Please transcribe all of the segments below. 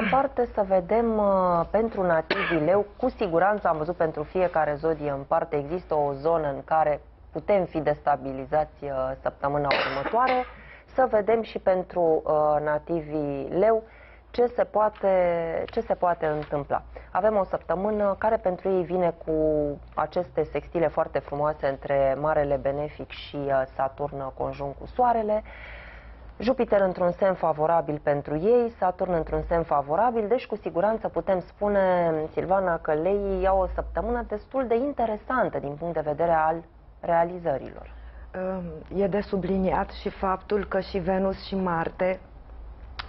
departe să vedem uh, pentru nativii leu, cu siguranță am văzut pentru fiecare zodie în parte, există o zonă în care putem fi destabilizați uh, săptămâna următoare, să vedem și pentru uh, nativii leu ce se, poate, ce se poate întâmpla. Avem o săptămână care pentru ei vine cu aceste sextile foarte frumoase între Marele Benefic și uh, Saturn conjunct cu Soarele. Jupiter într-un semn favorabil pentru ei, Saturn într-un semn favorabil, deci cu siguranță putem spune, Silvana, că leii iau o săptămână destul de interesantă din punct de vedere al realizărilor. E de subliniat și faptul că și Venus și Marte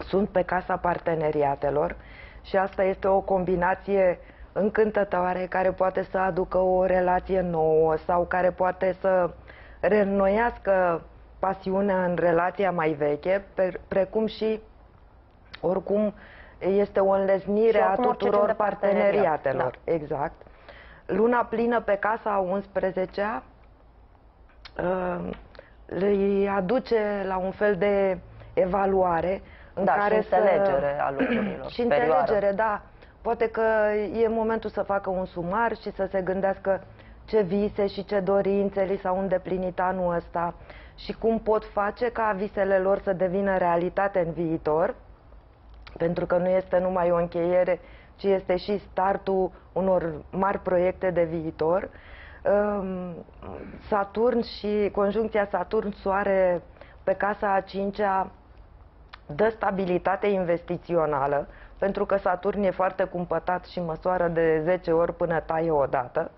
sunt pe casa parteneriatelor și asta este o combinație încântătoare care poate să aducă o relație nouă sau care poate să reînnoiască pasiunea în relația mai veche, precum și oricum este o înleznire a tuturor parteneriatelor. Da. Exact. Luna plină pe casa 11-a uh, le aduce la un fel de evaluare în da, care și înțelegere să... a lucrurilor. și înțelegere, da. Poate că e momentul să facă un sumar și să se gândească ce vise și ce dorințe li s-au îndeplinit anul ăsta și cum pot face ca visele lor să devină realitate în viitor, pentru că nu este numai o încheiere, ci este și startul unor mari proiecte de viitor. Ehm, Saturn și conjuncția Saturn-Soare pe casa a cincea dă stabilitate investițională, pentru că Saturn e foarte cumpătat și măsoară de 10 ori până taie odată.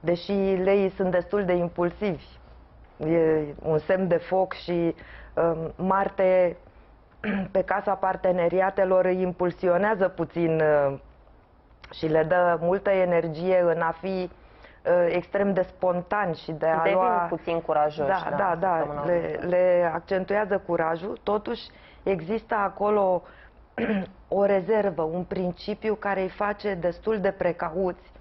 Deși leii sunt destul de impulsivi, e un semn de foc și um, Marte pe casa parteneriatelor îi impulsionează puțin uh, și le dă multă energie în a fi Uh, extrem de spontan și de a Devin lua... puțin curajoși. Da, da, da, da le, le accentuează curajul. Totuși există acolo o rezervă, un principiu care îi face destul de precauți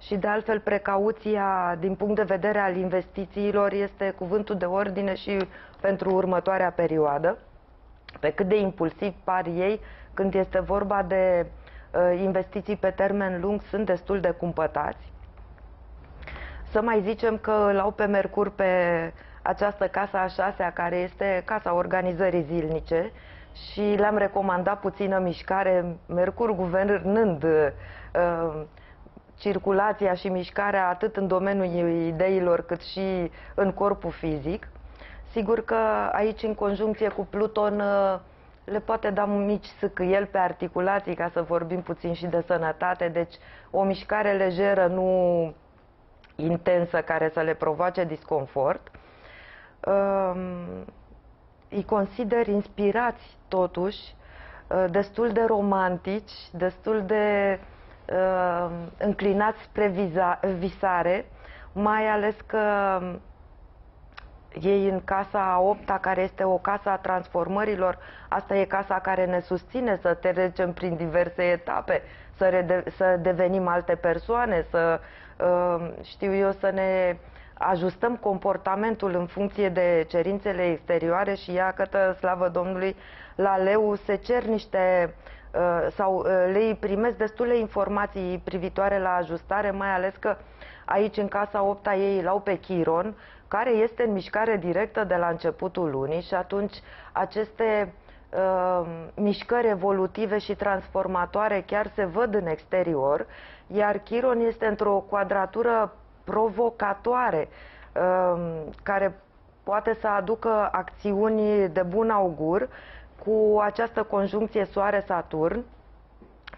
și de altfel precauția din punct de vedere al investițiilor este cuvântul de ordine și pentru următoarea perioadă. Pe cât de impulsiv par ei când este vorba de uh, investiții pe termen lung, sunt destul de cumpătați. Să mai zicem că îl au pe Mercur pe această casa a șasea, care este casa organizării zilnice și le-am recomandat puțină mișcare, Mercur guvernând uh, circulația și mișcarea atât în domeniul ideilor cât și în corpul fizic. Sigur că aici, în conjuncție cu Pluton, uh, le poate da mici sâcâiel pe articulații, ca să vorbim puțin și de sănătate, deci o mișcare lejeră nu intensă care să le provoace disconfort, um, îi consider inspirați totuși, uh, destul de romantici, destul de uh, înclinați spre viza, visare, mai ales că ei în casa a opta, care este o casa a transformărilor, asta e casa care ne susține să trecem prin diverse etape, să, rede, să devenim alte persoane, să Ehm, știu eu, să ne ajustăm comportamentul în funcție de cerințele exterioare și ea, cătă slavă Domnului, la leu se cer niște eh, sau eh, le primesc destule informații privitoare la ajustare, mai ales că aici în casa 8 -a ei l-au pe Chiron, care este în mișcare directă de la începutul lunii și atunci aceste uh, mișcări evolutive și transformatoare chiar se văd în exterior iar Chiron este într-o quadratură provocatoare um, care poate să aducă acțiuni de bun augur cu această conjuncție Soare-Saturn.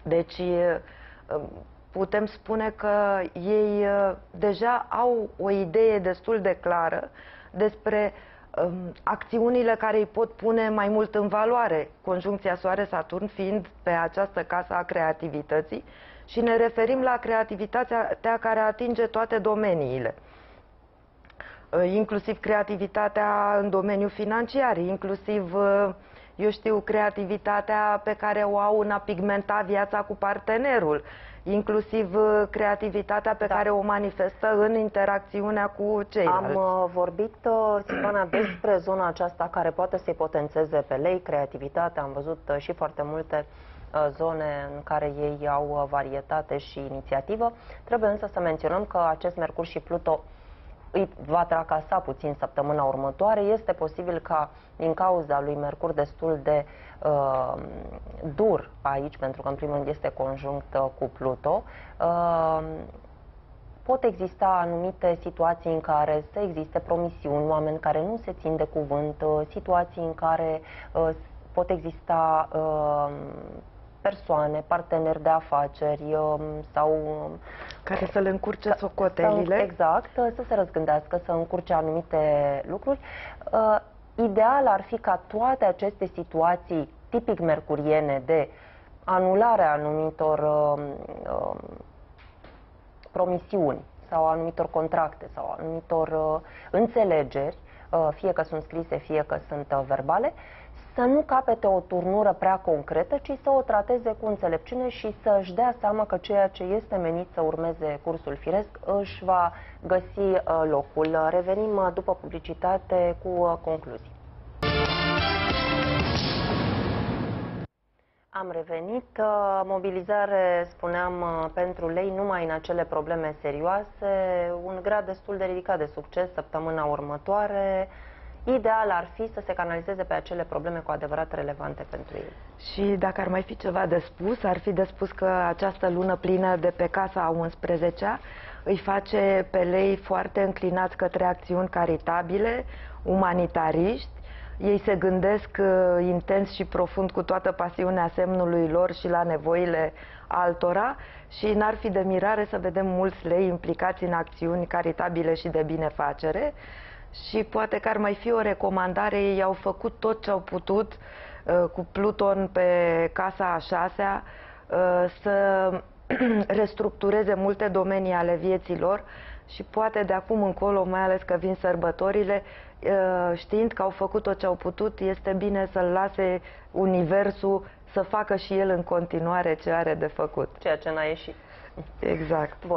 Deci um, putem spune că ei uh, deja au o idee destul de clară despre um, acțiunile care îi pot pune mai mult în valoare, conjuncția Soare-Saturn fiind pe această casă a creativității și ne referim la creativitatea care atinge toate domeniile ă, inclusiv creativitatea în domeniul financiar, inclusiv, ă, eu știu, creativitatea pe care o au în a pigmenta viața cu partenerul, inclusiv uh, creativitatea pe da. care o manifestă în interacțiunea cu ceilalți. Am uh, vorbit, uh, Silvana, despre zona aceasta care poate să-i potențeze pe lei creativitatea. Am văzut uh, și foarte multe uh, zone în care ei au uh, varietate și inițiativă. Trebuie însă să menționăm că acest Mercur și Pluto îi va tracasa puțin săptămâna următoare. Este posibil ca, din cauza lui Mercur destul de uh, dur aici, pentru că în primul rând este conjunct uh, cu Pluto, uh, pot exista anumite situații în care să existe promisiuni, oameni care nu se țin de cuvânt, uh, situații în care uh, pot exista uh, persoane, parteneri de afaceri um, sau... Um, care să le încurce socotelile. Exact, să se răzgândească, să încurce anumite lucruri. Uh, ideal ar fi ca toate aceste situații tipic mercuriene de anularea anumitor uh, promisiuni sau anumitor contracte sau anumitor uh, înțelegeri, uh, fie că sunt scrise, fie că sunt uh, verbale, să nu capete o turnură prea concretă, ci să o trateze cu înțelepciune și să-și dea seama că ceea ce este menit să urmeze cursul firesc își va găsi uh, locul. Revenim uh, după publicitate cu uh, concluzii. Am revenit. Mobilizare, spuneam, pentru lei numai în acele probleme serioase, un grad destul de ridicat de succes săptămâna următoare. Ideal ar fi să se canalizeze pe acele probleme cu adevărat relevante pentru ei. Și dacă ar mai fi ceva de spus, ar fi de spus că această lună plină de pe casa a 11-a îi face pe lei foarte înclinați către acțiuni caritabile, umanitariști, ei se gândesc uh, intens și profund cu toată pasiunea semnului lor și la nevoile altora și n-ar fi de mirare să vedem mulți lei implicați în acțiuni caritabile și de binefacere și poate că ar mai fi o recomandare, ei au făcut tot ce au putut uh, cu Pluton pe casa a șasea uh, să restructureze multe domenii ale vieții lor și poate de acum încolo, mai ales că vin sărbătorile, uh, știind că au făcut tot ce au putut, este bine să-l lase Universul să facă și el în continuare ce are de făcut. Ceea ce n-a ieșit. Exact. Bun.